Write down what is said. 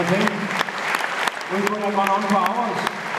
I think we could have gone on for hours.